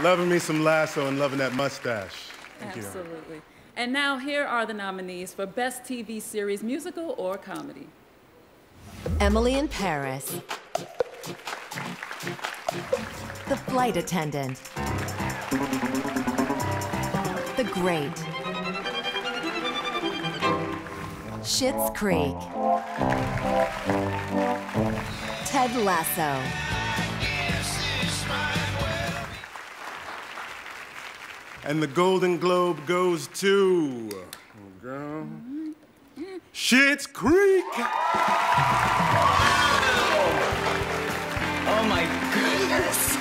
Loving me some lasso and loving that mustache. Thank you. Absolutely. And now here are the nominees for Best TV Series Musical or Comedy. Emily in Paris. The Flight Attendant. The Great. Schitt's Creek. Ted Lasso. And the Golden Globe goes to. oh, Girl. Schitt's Creek. Oh my goodness.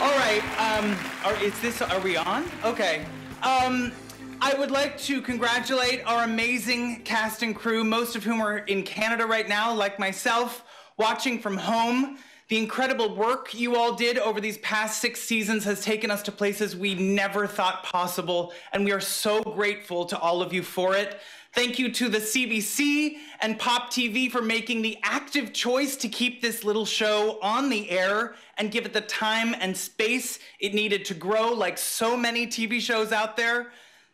All right. Um, are, is this? Are we on? Okay. Um, I would like to congratulate our amazing cast and crew, most of whom are in Canada right now, like myself, watching from home. The incredible work you all did over these past six seasons has taken us to places we never thought possible, and we are so grateful to all of you for it. Thank you to the CBC and Pop TV for making the active choice to keep this little show on the air and give it the time and space it needed to grow, like so many TV shows out there.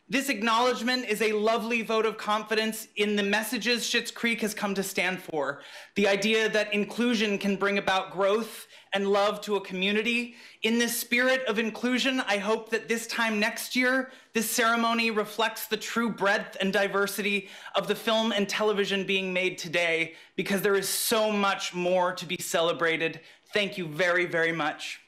This acknowledgement is a lovely vote of confidence in the messages Schitt's Creek has come to stand for. The idea that inclusion can bring about growth and love to a community. In this spirit of inclusion, I hope that this time next year, this ceremony reflects the true breadth and diversity of the film and television being made today, because there is so much more to be celebrated. Thank you very, very much.